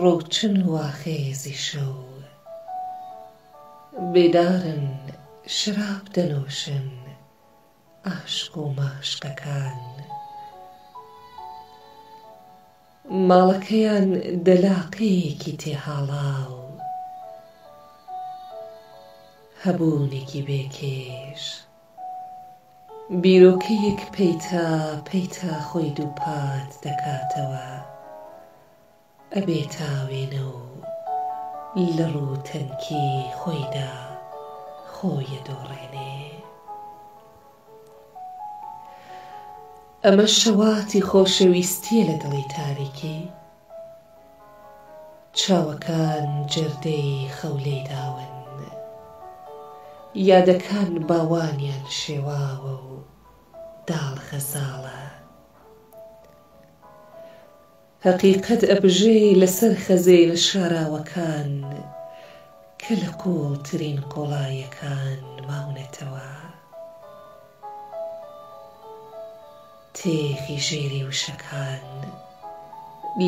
ڕۆچن و ئاخێزی شەو بێدارن شەراب دەنۆشن عاشق و مەعشوقەکان ماڵەکەیان دەلاقەیەکی تێ هاڵاو هەبوونێکی بێ کێش بیرۆکەیەک پەیتا پەیتا خۆی دووپات دەکاتەوە. ئەبێتە وێنە و لە ڕوو تەنکی خۆیدا خۆی ئەدۆڕێنێ. ئەمە شەواتی خۆشەویستییە لە دڵی تاریکی. چاوەکان جەردەی خەو لێی داون. یادەکان باوانیان شێواوە و داڵغەزاڵە. هەقیقەت ئەبژێ لەسەر خەزێنە شاراوەکان کە لە قووڵترین قوڵایەکان ماونەتەوە. تێغی ژێری وشەکان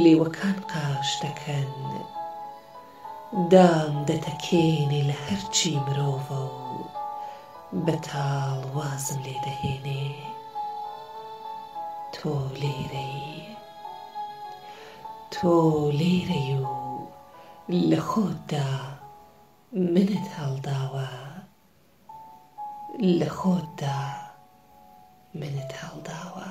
لێوەکان قاش دەکەن دام دەتەکێنێ لە هەرچی مرۆڤە و بەتاڵ وازم لێ دەهێنێ تۆ لێرەی تۆ لێرەی و لە خۆتدا منت هەڵداوە لە خۆتدا منت هەڵداوە.